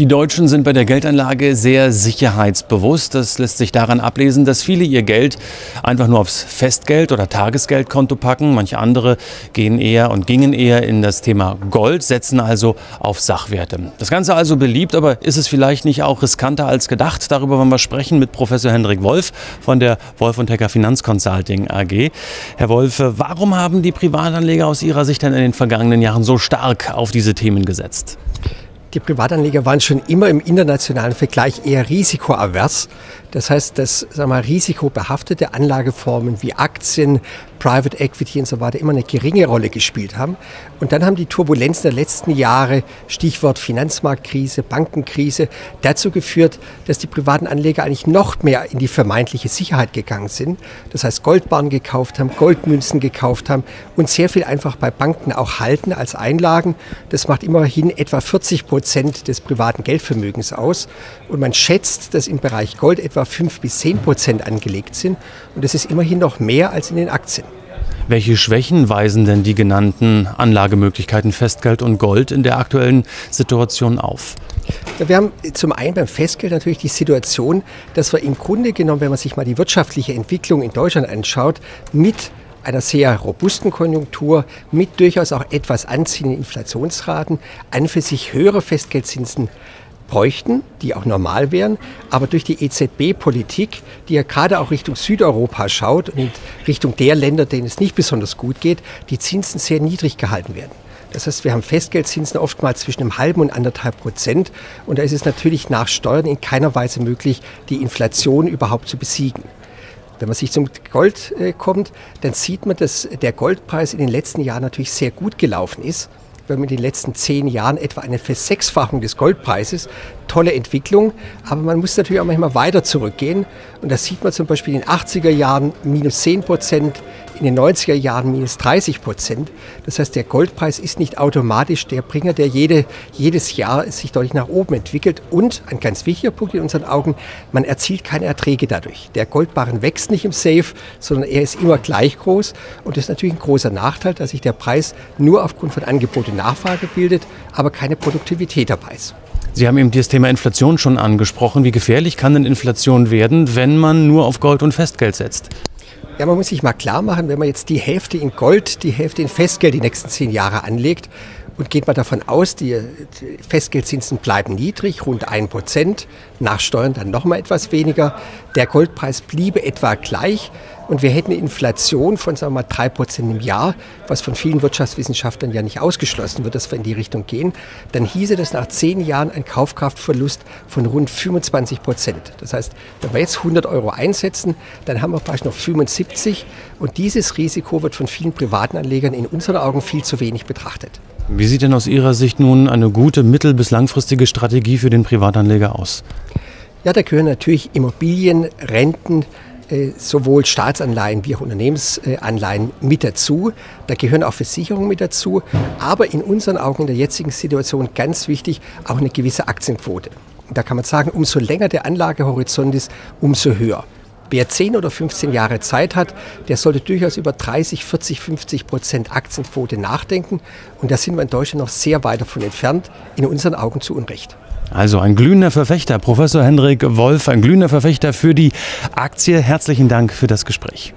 Die Deutschen sind bei der Geldanlage sehr sicherheitsbewusst. Das lässt sich daran ablesen, dass viele ihr Geld einfach nur aufs Festgeld- oder Tagesgeldkonto packen. Manche andere gehen eher und gingen eher in das Thema Gold, setzen also auf Sachwerte. Das Ganze also beliebt, aber ist es vielleicht nicht auch riskanter als gedacht? Darüber wollen wir sprechen mit Professor Hendrik Wolf von der Wolf und Hecker Finanzconsulting AG. Herr Wolf, warum haben die Privatanleger aus Ihrer Sicht denn in den vergangenen Jahren so stark auf diese Themen gesetzt? Die Privatanleger waren schon immer im internationalen Vergleich eher risikoavers. Das heißt, dass sagen wir, risikobehaftete Anlageformen wie Aktien, Private Equity und so weiter immer eine geringe Rolle gespielt haben. Und dann haben die Turbulenzen der letzten Jahre, Stichwort Finanzmarktkrise, Bankenkrise, dazu geführt, dass die privaten Anleger eigentlich noch mehr in die vermeintliche Sicherheit gegangen sind. Das heißt, Goldbarren gekauft haben, Goldmünzen gekauft haben und sehr viel einfach bei Banken auch halten als Einlagen. Das macht immerhin etwa 40 Prozent des privaten Geldvermögens aus. Und man schätzt, dass im Bereich Gold etwa 5 bis 10 Prozent angelegt sind. Und das ist immerhin noch mehr als in den Aktien. Welche Schwächen weisen denn die genannten Anlagemöglichkeiten Festgeld und Gold in der aktuellen Situation auf? Wir haben zum einen beim Festgeld natürlich die Situation, dass wir im Grunde genommen, wenn man sich mal die wirtschaftliche Entwicklung in Deutschland anschaut, mit einer sehr robusten Konjunktur mit durchaus auch etwas anziehenden Inflationsraten an für sich höhere Festgeldzinsen bräuchten, die auch normal wären, aber durch die EZB-Politik, die ja gerade auch Richtung Südeuropa schaut und Richtung der Länder, denen es nicht besonders gut geht, die Zinsen sehr niedrig gehalten werden. Das heißt, wir haben Festgeldzinsen oftmals zwischen einem halben und anderthalb Prozent. Und da ist es natürlich nach Steuern in keiner Weise möglich, die Inflation überhaupt zu besiegen. Wenn man sich zum Gold äh, kommt, dann sieht man, dass der Goldpreis in den letzten Jahren natürlich sehr gut gelaufen ist wir haben in den letzten zehn Jahren etwa eine Versechsfachung des Goldpreises. Tolle Entwicklung, aber man muss natürlich auch manchmal weiter zurückgehen. Und das sieht man zum Beispiel in den 80er Jahren minus 10 Prozent, in den 90er Jahren minus 30 Prozent. Das heißt, der Goldpreis ist nicht automatisch der Bringer, der jede, jedes Jahr sich deutlich nach oben entwickelt. Und ein ganz wichtiger Punkt in unseren Augen, man erzielt keine Erträge dadurch. Der Goldbarren wächst nicht im Safe, sondern er ist immer gleich groß. Und das ist natürlich ein großer Nachteil, dass sich der Preis nur aufgrund von Angebot und Nachfrage bildet, aber keine Produktivität dabei ist. Sie haben eben das Thema Inflation schon angesprochen. Wie gefährlich kann denn Inflation werden, wenn man nur auf Gold und Festgeld setzt? Ja, man muss sich mal klar machen, wenn man jetzt die Hälfte in Gold, die Hälfte in Festgeld die nächsten zehn Jahre anlegt und geht man davon aus, die Festgeldzinsen bleiben niedrig, rund ein Prozent, nach Steuern dann noch mal etwas weniger, der Goldpreis bliebe etwa gleich und wir hätten eine Inflation von sagen wir mal drei Prozent im Jahr, was von vielen Wirtschaftswissenschaftlern ja nicht ausgeschlossen wird, dass wir in die Richtung gehen, dann hieße das nach zehn Jahren ein Kaufkraftverlust von rund 25 Prozent. Das heißt, wenn wir jetzt 100 Euro einsetzen, dann haben wir praktisch noch 75 und dieses Risiko wird von vielen privaten Anlegern in unseren Augen viel zu wenig betrachtet. Wie sieht denn aus Ihrer Sicht nun eine gute mittel- bis langfristige Strategie für den Privatanleger aus? Ja, da gehören natürlich Immobilien, Renten, sowohl Staatsanleihen wie auch Unternehmensanleihen mit dazu. Da gehören auch Versicherungen mit dazu. Aber in unseren Augen in der jetzigen Situation ganz wichtig auch eine gewisse Aktienquote. Da kann man sagen, umso länger der Anlagehorizont ist, umso höher. Wer 10 oder 15 Jahre Zeit hat, der sollte durchaus über 30, 40, 50 Prozent Aktienquote nachdenken. Und da sind wir in Deutschland noch sehr weit davon entfernt, in unseren Augen zu Unrecht. Also ein glühender Verfechter, Professor Hendrik Wolf, ein glühender Verfechter für die Aktie. Herzlichen Dank für das Gespräch.